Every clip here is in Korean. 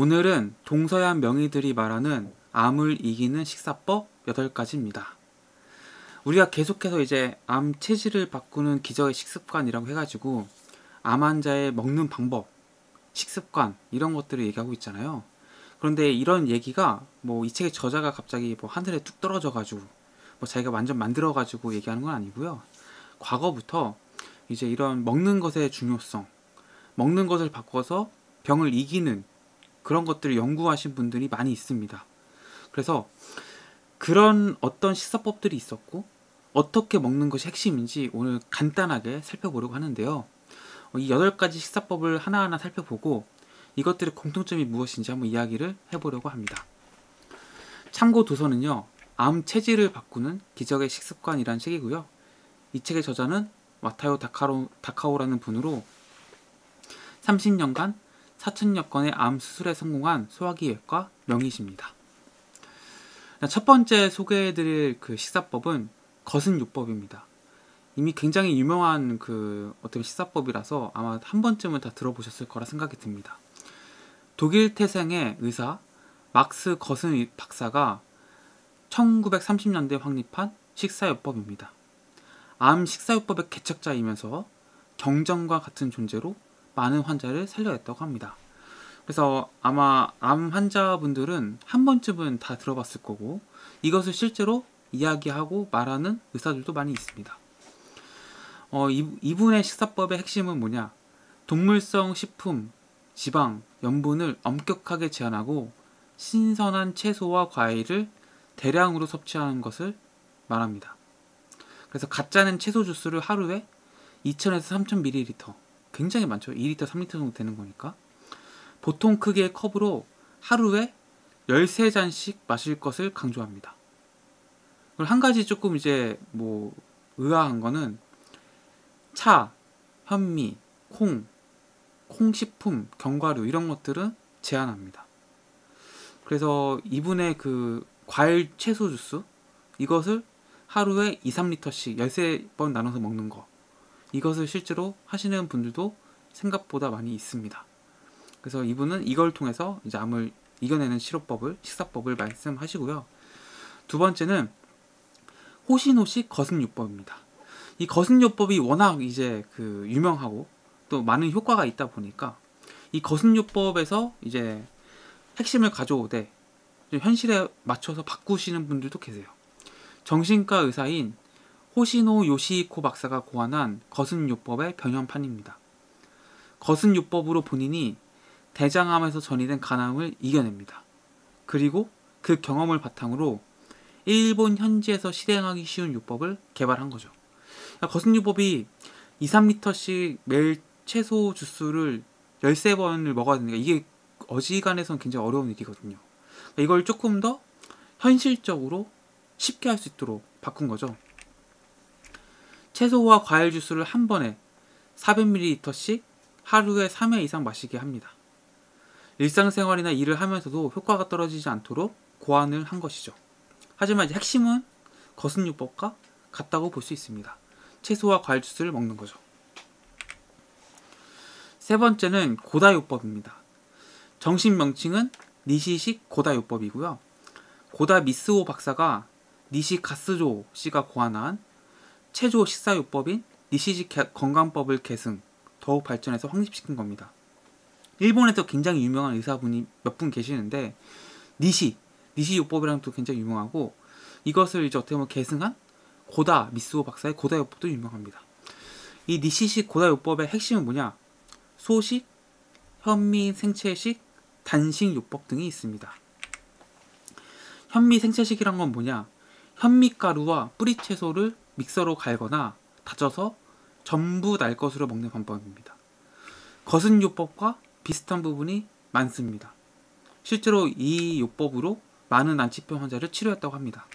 오늘은 동서양 명의들이 말하는 암을 이기는 식사법 8가지입니다. 우리가 계속해서 이제 암 체질을 바꾸는 기적의 식습관이라고 해가지고 암 환자의 먹는 방법, 식습관 이런 것들을 얘기하고 있잖아요. 그런데 이런 얘기가 뭐 이 책의 저자가 갑자기 뭐 하늘에 뚝 떨어져가지고 뭐 자기가 완전 만들어가지고 얘기하는 건 아니고요. 과거부터 이제 이런 먹는 것의 중요성, 먹는 것을 바꿔서 병을 이기는 그런 것들을 연구하신 분들이 많이 있습니다. 그래서 그런 어떤 식사법들이 있었고 어떻게 먹는 것이 핵심인지 오늘 간단하게 살펴보려고 하는데요. 이 8가지 식사법을 하나하나 살펴보고 이것들의 공통점이 무엇인지 한번 이야기를 해보려고 합니다. 참고 도서는요. 암 체질을 바꾸는 기적의 식습관이라는 책이고요. 이 책의 저자는 와타요 다카오라는 분으로 30년간 4천여 건의 암 수술에 성공한 소화기외과 명의십니다. 첫 번째 소개해드릴 그 식사법은 거슴요법입니다. 이미 굉장히 유명한 그 어떤 식사법이라서 아마 한 번쯤은 다 들어보셨을 거라 생각이 듭니다. 독일 태생의 의사 막스 거슴 박사가 1930년대에 확립한 식사요법입니다. 암 식사요법의 개척자이면서 경정과 같은 존재로 많은 환자를 살려냈다고 합니다. 그래서 아마 암 환자분들은 한 번쯤은 다 들어봤을 거고 이것을 실제로 이야기하고 말하는 의사들도 많이 있습니다. 어, 이, 이분의 식사법의 핵심은 뭐냐? 동물성 식품, 지방, 염분을 엄격하게 제한하고 신선한 채소와 과일을 대량으로 섭취하는 것을 말합니다. 그래서 가짜는 채소 주스를 하루에 2,000에서 3,000ml 굉장히 많죠. 2리터, 3리터 정도 되는 거니까. 보통 크기의 컵으로 하루에 13잔씩 마실 것을 강조합니다. 한 가지 조금 이제 뭐 의아한 거는 차, 현미, 콩, 콩식품, 견과류 이런 것들은 제한합니다. 그래서 이분의 그 과일 채소 주스 이것을 하루에 2, 3리터씩 13번 나눠서 먹는 거 이것을 실제로 하시는 분들도 생각보다 많이 있습니다. 그래서 이분은 이걸 통해서 이제 암을 이겨내는 치료법을 식사법을 말씀하시고요. 두 번째는 호신호식 거슴요법입니다. 이 거슴요법이 워낙 이제 그 유명하고 또 많은 효과가 있다 보니까 이 거슴요법에서 이제 핵심을 가져오되 현실에 맞춰서 바꾸시는 분들도 계세요. 정신과 의사인 호시노 요시코 박사가 고안한 거슴요법의 변형판입니다. 거슴요법으로 본인이 대장암에서 전이된 간암을 이겨냅니다. 그리고 그 경험을 바탕으로 일본 현지에서 실행하기 쉬운 요법을 개발한 거죠. 거슴요법이 2, 3리터씩 매일 채소 주스를 13번을 먹어야 되니까 이게 어지간해서는 굉장히 어려운 일이거든요. 이걸 조금 더 현실적으로 쉽게 할 수 있도록 바꾼 거죠. 채소와 과일 주스를 한 번에 400ml씩 하루에 3회 이상 마시게 합니다. 일상생활이나 일을 하면서도 효과가 떨어지지 않도록 고안을 한 것이죠. 하지만 이제 핵심은 거슴요법과 같다고 볼 수 있습니다. 채소와 과일 주스를 먹는 거죠. 세 번째는 고다요법입니다. 정식 명칭은 니시식 고다요법이고요. 고다 미스오 박사가 니시 가스조 씨가 고안한 체조 식사요법인 니시지 건강법을 계승, 더욱 발전해서 확립시킨 겁니다. 일본에서 굉장히 유명한 의사분이 몇 분 계시는데 니시, 니시 요법이랑 또 굉장히 유명하고 이것을 이제 어떻게 보면 계승한 고다 미스오 박사의 고다 요법도 유명합니다. 이 니시식 고다 요법의 핵심은 뭐냐? 소식, 현미 생채식, 단식 요법 등이 있습니다. 현미 생채식이란 건 뭐냐? 현미가루와 뿌리 채소를 믹서로 갈거나 다져서 전부 날 것으로 먹는 방법입니다. 거슴 요법과 비슷한 부분이 많습니다. 실제로 이 요법으로 많은 난치병 환자를 치료했다고 합니다.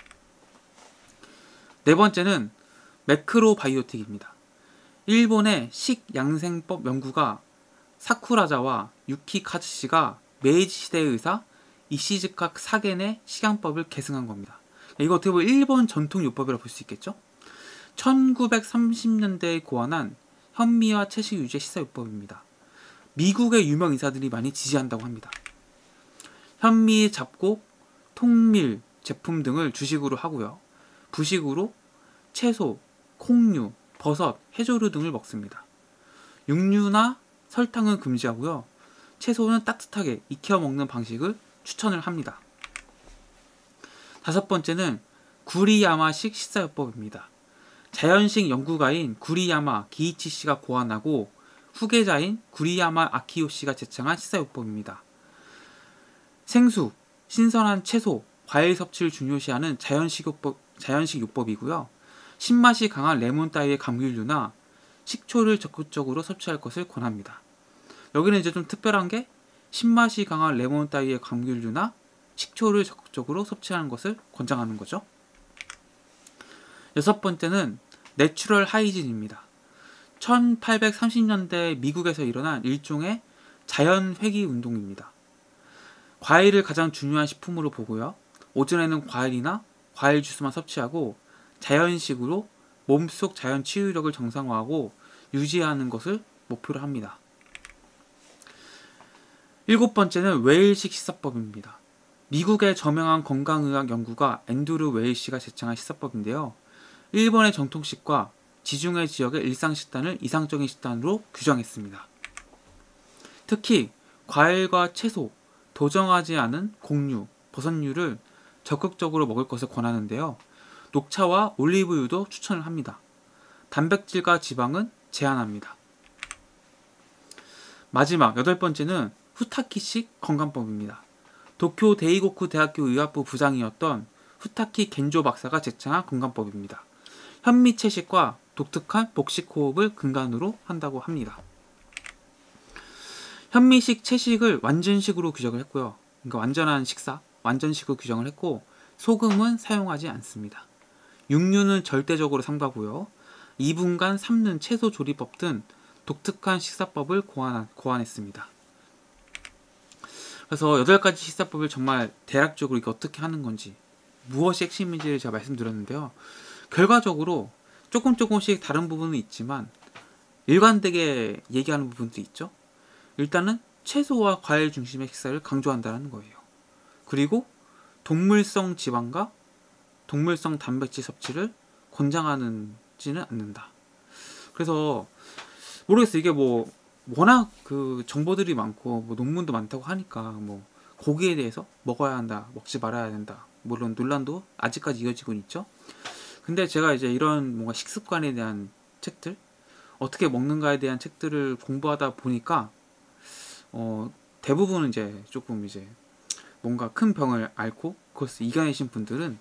네 번째는 매크로바이오틱입니다. 일본의 식양생법 연구가 사쿠라자와 유키 카즈시가 메이지 시대의 의사 이시즈카 사겐의 식양법을 계승한 겁니다. 이거 어떻게 보면 일본 전통 요법이라 볼 수 있겠죠? 1930년대에 고안한 현미와 채식 유제 식사요법입니다. 미국의 유명 인사들이 많이 지지한다고 합니다. 현미, 잡곡, 통밀 제품 등을 주식으로 하고요. 부식으로 채소, 콩류, 버섯, 해조류 등을 먹습니다. 육류나 설탕은 금지하고요. 채소는 따뜻하게 익혀 먹는 방식을 추천을 합니다. 다섯 번째는 구리야마식 식사요법입니다. 자연식 연구가인 구리야마 기이치 씨가 고안하고 후계자인 구리야마 아키요 씨가 제창한 식사요법입니다. 생수, 신선한 채소, 과일 섭취를 중요시하는 자연식 요법, 자연식 요법이고요. 신맛이 강한 레몬 따위의 감귤류나 식초를 적극적으로 섭취할 것을 권합니다. 여기는 이제 좀 특별한 게 신맛이 강한 레몬 따위의 감귤류나 식초를 적극적으로 섭취하는 것을 권장하는 거죠. 여섯 번째는 natural hygiene입니다. 1830년대 미국에서 일어난 일종의 자연 회귀 운동입니다. 과일을 가장 중요한 식품으로 보고요. 오전에는 과일이나 과일 주스만 섭취하고 자연식으로 몸속 자연 치유력을 정상화하고 유지하는 것을 목표로 합니다. 일곱 번째는 웨일식 식사법입니다. 미국의 저명한 건강의학 연구가 앤드루 웨일 씨가 제창한 식사법인데요. 일본의 정통식과 지중해 지역의 일상 식단을 이상적인 식단으로 규정했습니다. 특히 과일과 채소, 도정하지 않은 곡류, 버섯류를 적극적으로 먹을 것을 권하는데요. 녹차와 올리브유도 추천을 합니다. 단백질과 지방은 제한합니다. 마지막 여덟 번째는 후타키식 건강법입니다. 도쿄 데이코쿠 대학교 의학부 부장이었던 후타키 겐조 박사가 제창한 건강법입니다. 현미 채식과 독특한 복식 호흡을 근간으로 한다고 합니다. 현미식 채식을 완전식으로 규정을 했고요. 그러니까 완전한 식사, 완전식으로 규정을 했고 소금은 사용하지 않습니다. 육류는 절대적으로 삼가고요. 2분간 삶는 채소 조리법 등 독특한 식사법을 고안, 고안했습니다. 그래서 8가지 식사법을 정말 대략적으로 이게 어떻게 하는 건지 무엇이 핵심인지를 제가 말씀드렸는데요. 결과적으로 조금 조금씩 다른 부분은 있지만 일관되게 얘기하는 부분도 있죠. 일단은 채소와 과일 중심의 식사를 강조한다는 거예요. 그리고 동물성 지방과 동물성 단백질 섭취를 권장하는지는 않는다. 그래서 모르겠어요. 이게 뭐 워낙 그 정보들이 많고 뭐 논문도 많다고 하니까 뭐 고기에 대해서 먹어야 한다, 먹지 말아야 된다. 물론 논란도 아직까지 이어지고 있죠. 근데 제가 이제 이런 뭔가 식습관에 대한 책들, 어떻게 먹는가에 대한 책들을 공부하다 보니까 어 대부분은 이제 조금 이제 뭔가 큰 병을 앓고 그것을 이겨내신 분들은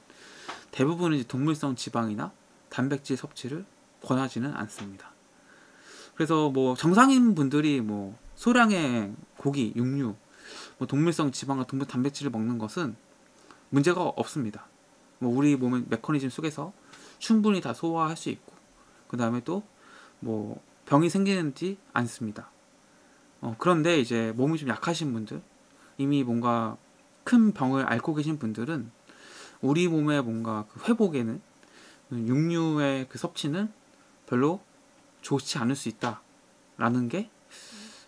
대부분은 이제 동물성 지방이나 단백질 섭취를 권하지는 않습니다. 그래서 뭐 정상인 분들이 뭐 소량의 고기, 육류, 뭐 동물성 지방과 동물 단백질을 먹는 것은 문제가 없습니다. 뭐 우리 몸의 메커니즘 속에서 충분히 다 소화할 수 있고 그 다음에 또 뭐 병이 생기는지 않습니다. 어, 그런데 이제 몸이 좀 약하신 분들 이미 뭔가 큰 병을 앓고 계신 분들은 우리 몸의 뭔가 그 회복에는 육류의 그 섭취는 별로 좋지 않을 수 있다라는 게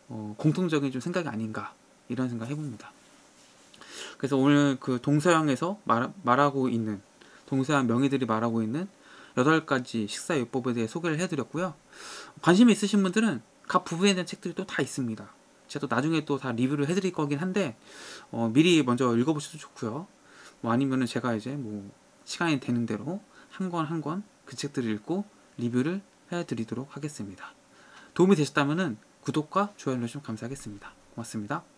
어, 공통적인 좀 생각이 아닌가 이런 생각 해봅니다. 그래서 오늘 그 동서양에서 말, 말하고 있는 동서양 명의들이 말하고 있는 8가지 식사요법에 대해 소개를 해드렸고요. 관심 있으신 분들은 각 부분에 대한 책들이 또 다 있습니다. 제가 또 나중에 또 다 리뷰를 해드릴 거긴 한데 어, 미리 먼저 읽어보셔도 좋고요. 뭐 아니면은 제가 이제 뭐 시간이 되는 대로 한 권 한 권 그 책들을 읽고 리뷰를 해드리도록 하겠습니다. 도움이 되셨다면은 구독과 좋아요 눌러주시면 감사하겠습니다. 고맙습니다.